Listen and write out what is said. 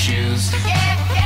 shoes. Yeah.